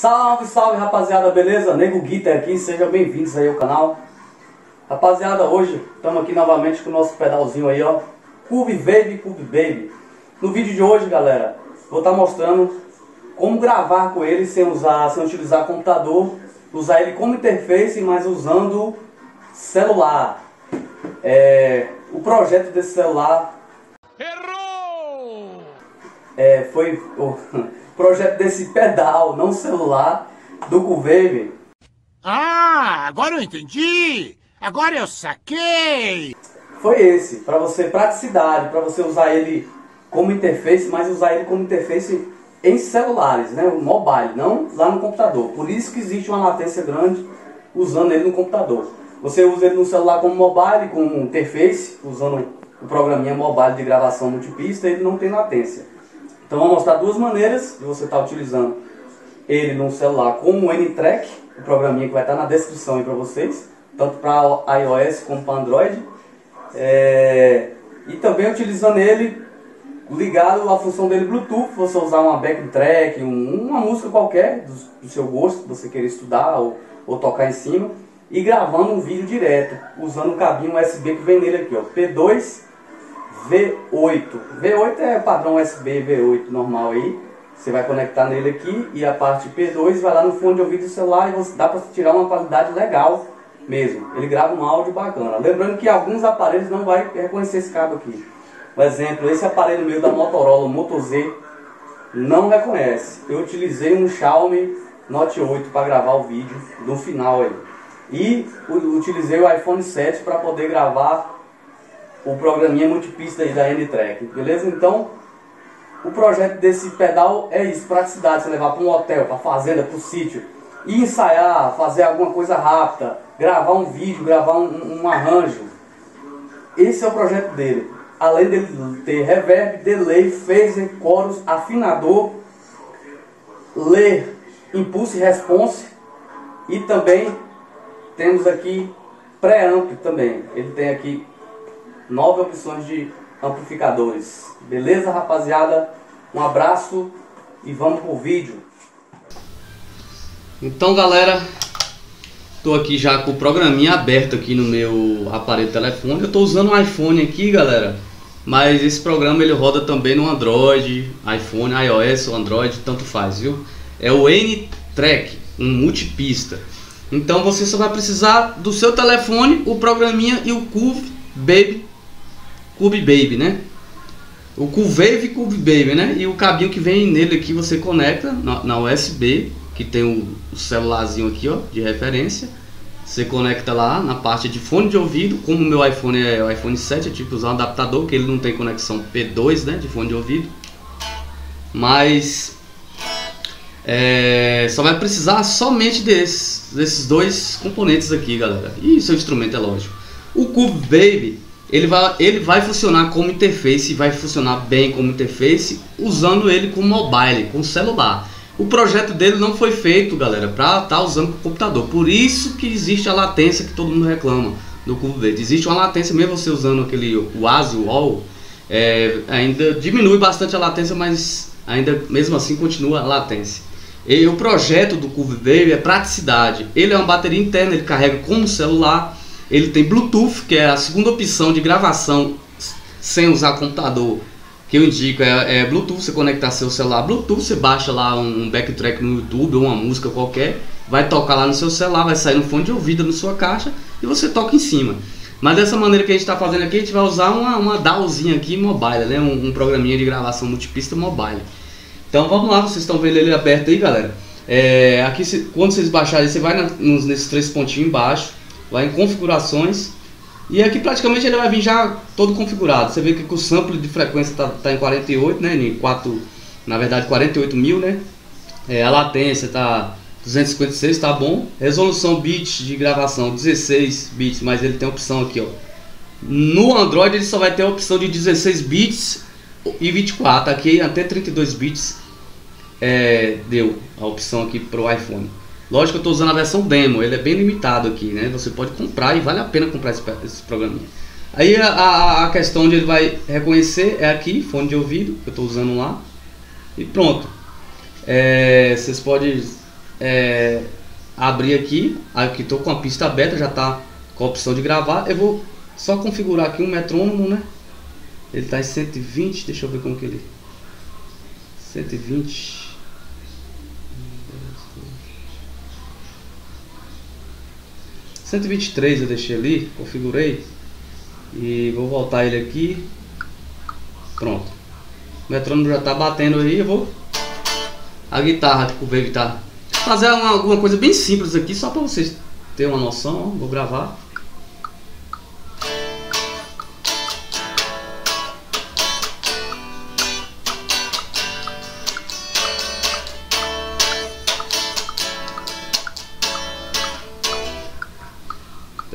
Salve, salve rapaziada, beleza? Nego Guita aqui, sejam bem-vindos aí ao canal. Rapaziada, hoje estamos aqui novamente com o nosso pedalzinho aí, ó. Cube Baby, Cube Baby. No vídeo de hoje, galera, vou estar tá mostrando como gravar com ele sem usar, sem utilizar computador, usar ele como interface, mas usando celular. É, o projeto desse celular Errou! é, foi o projeto desse pedal, não celular, do Cuveve. Ah, agora eu entendi! Agora eu saquei! Foi esse, para você praticidade, para você usar ele como interface, mas usar ele como interface em celulares, né, mobile, não lá no computador. Por isso que existe uma latência grande usando ele no computador. Você usa ele no celular como mobile, como interface, usando o programinha mobile de gravação multipista, ele não tem latência. Então vou mostrar duas maneiras de você estar tá utilizando ele no celular como o N-Track, o programinha que vai estar tá na descrição aí para vocês, tanto para iOS como para Android. É... E também utilizando ele ligado à função dele Bluetooth, você usar uma backtrack, um, uma música qualquer do, do, seu gosto, que você querer estudar ou, ou tocar em cima, e gravando um vídeo direto, usando o cabinho USB que vem nele aqui, ó, P2 V8. V8 é padrão USB V8 normal aí. Você vai conectar nele aqui e a parte P2 vai lá no fone de ouvido do celular e você, dá para tirar uma qualidade legal mesmo. Ele grava um áudio bacana. Lembrando que alguns aparelhos não vai reconhecer esse cabo aqui. Por exemplo, esse aparelho meu da Motorola, o Moto Z, não reconhece. Eu utilizei um Xiaomi Note 8 para gravar o vídeo no final aí. E utilizei o iPhone 7 para poder gravar o programinha multipista aí da N-Track, beleza? Então, o projeto desse pedal é isso, praticidade, você levar para um hotel, para fazenda, para o sítio, e ensaiar, fazer alguma coisa rápida, gravar um vídeo, gravar um, um arranjo. Esse é o projeto dele além de ter reverb, delay, phaser, chorus, afinador, ler, impulso e response e também temos aqui pré-amp também. Ele tem aqui nove opções de amplificadores. Beleza, rapaziada? Um abraço e vamos pro vídeo. Então, galera, Tô aqui já com o programinha aberto aqui no meu aparelho telefone. Eu tô usando um iPhone aqui, galera. Mas esse programa ele roda também no Android, iPhone, iOS ou Android, tanto faz, viu? É o N-Track, um multipista. Então você só vai precisar do seu telefone, o programinha e o Cube Baby, Cube Baby, né? O Cuvave Cube Baby, né? E o cabinho que vem nele aqui você conecta na, na USB, que tem o, o celularzinho aqui, ó, de referência você conecta lá na parte de fone de ouvido. Como o meu iPhone é o iPhone 7, eu tive que usar um adaptador, que ele não tem conexão P2 né, de fone de ouvido. Mas é, só vai precisar somente desses, desses dois componentes aqui, galera. E seu instrumento é lógico. O Cube Baby ele vai, ele vai funcionar como interface, vai funcionar bem como interface, usando ele com mobile, com celular. O projeto dele não foi feito, galera, para estar tá usando o computador. Por isso que existe a latência que todo mundo reclama do cubo verde. Existe uma latência, mesmo você usando aquele o Wall, é, ainda diminui bastante a latência, mas ainda mesmo assim continua a latência. E o projeto do Curve Wave é praticidade. Ele é uma bateria interna, ele carrega como celular. Ele tem Bluetooth, que é a segunda opção de gravação sem usar computador que eu indico é, é, Bluetooth, você conectar seu celular Bluetooth, você baixa lá um backtrack no YouTube ou uma música qualquer, vai tocar lá no seu celular, vai sair no fone de ouvido na sua caixa e você toca em cima. Mas dessa maneira que a gente está fazendo aqui, a gente vai usar uma, uma DAWzinha aqui mobile, né? Um, um, programinha de gravação multipista mobile. Então vamos lá, vocês estão vendo ele aberto aí, galera. É, aqui, quando vocês baixarem, você vai na, nos, nesses três pontinhos embaixo, vai em configurações, e aqui praticamente ele vai vir já todo configurado. Você vê que o sample de frequência está tá em 48, né? Em 4, na verdade 48 mil, né? É, a latência está 256, tá bom. Resolução bits de gravação 16 bits, mas ele tem opção aqui, ó. No Android ele só vai ter a opção de 16 bits e 24. Aqui até 32 bits é, deu a opção aqui para o iPhone. Lógico que eu estou usando a versão demo, ele é bem limitado aqui, né? Você pode comprar e vale a pena comprar esse, esse programinha. Aí a, a, a, questão onde ele vai reconhecer é aqui, fone de ouvido, que eu estou usando lá. E pronto. É, vocês podem é, abrir aqui, aqui estou com a pista aberta, já está com a opção de gravar. Eu vou só configurar aqui um metrônomo, né? Ele está em 120, deixa eu ver como que ele... 120... 123 eu deixei ali, configurei e vou voltar ele aqui. Pronto. O metrônomo já está batendo aí, eu vou a guitarra, o ver guitarra. Fazer uma, alguma coisa bem simples aqui, só para vocês terem uma noção. Vou gravar.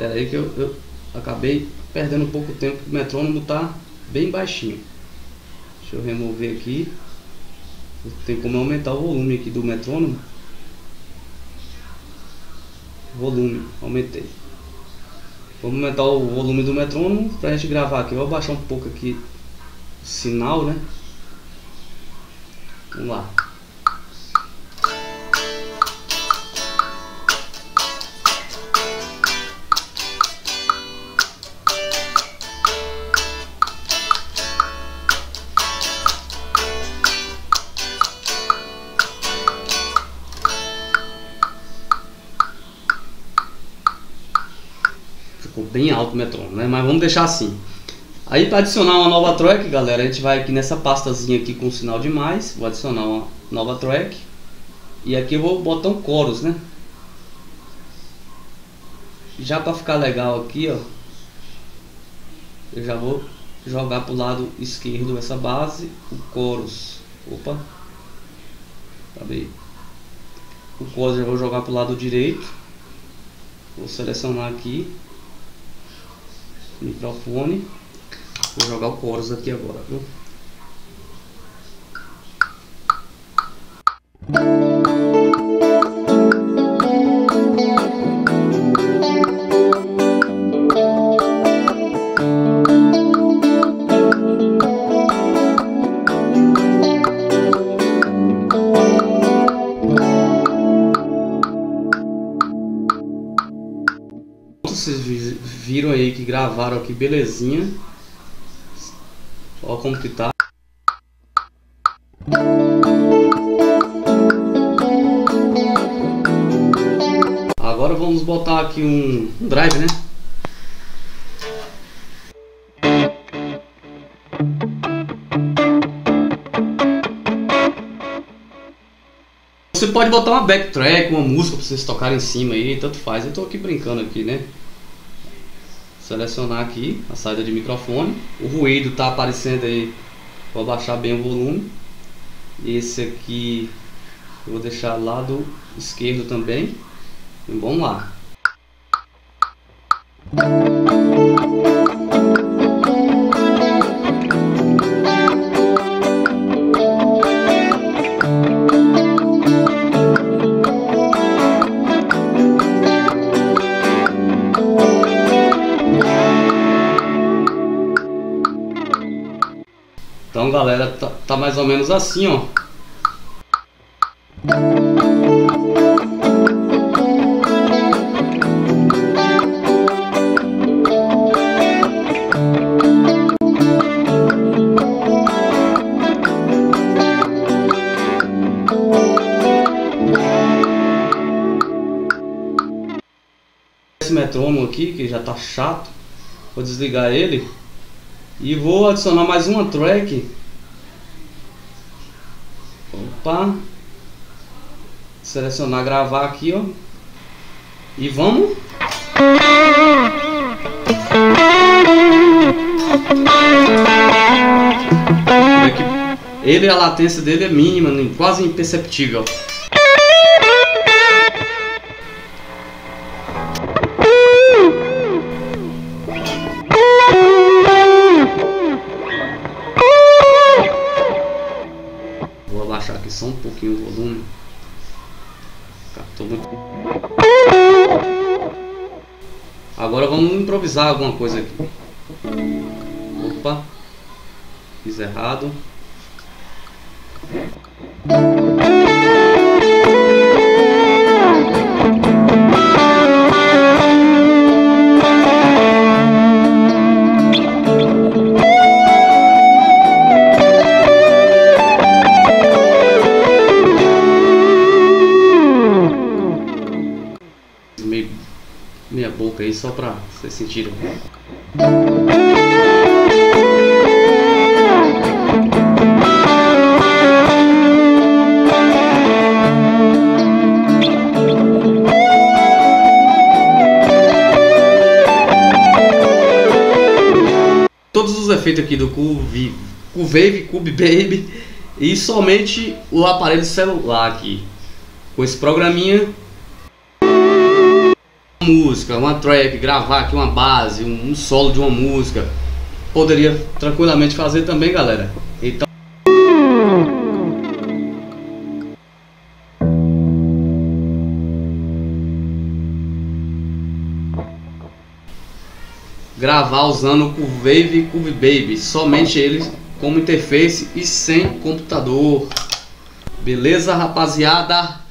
Espera aí que eu, eu acabei perdendo um pouco tempo, o metrônomo tá bem baixinho. Deixa eu remover aqui. Tem como aumentar o volume aqui do metrônomo. Volume, aumentei. Vamos aumentar o volume do metrônomo pra gente gravar aqui. Eu vou baixar um pouco aqui o sinal, né? Vamos lá. Bem alto o metrônomo, né? Mas vamos deixar assim. Aí para adicionar uma nova track, galera, a gente vai aqui nessa pastazinha aqui com sinal de mais. Vou adicionar uma nova track. E aqui eu vou botar um chorus, né? Já para ficar legal aqui, ó. Eu já vou jogar para o lado esquerdo essa base, o chorus. Opa. Bem. O chorus eu vou jogar para o lado direito. Vou selecionar aqui microfone. Vou jogar o chorus aqui agora, viu? Aí que gravaram aqui belezinha. Olha como que tá. Agora vamos botar aqui um drive, né? Você pode botar uma backtrack, uma música para vocês tocarem em cima aí, tanto faz. Eu tô aqui brincando aqui, né? Selecionar aqui a saída de microfone. O ruído tá aparecendo aí. Vou abaixar bem o volume. Esse aqui eu vou deixar lado esquerdo também. E vamos lá. Então galera, tá, tá mais ou menos assim, ó. Esse metrônomo aqui, que já tá chato, vou desligar ele. E vou adicionar mais uma track. Opa. Selecionar, gravar aqui, ó. E vamos. Ele, a latência dele é mínima, quase imperceptível. Improvisar alguma coisa aqui. Opa, fiz errado. Coloquei só pra vocês sentirem. Todos os efeitos aqui do Cube, Cube Cube Baby e somente o aparelho celular aqui. Com esse programinha música, uma trap, gravar aqui uma base, um, solo de uma música. Poderia tranquilamente fazer também, galera. Então gravar usando o Curvave e Cube Baby, somente eles como interface e sem computador. Beleza, rapaziada?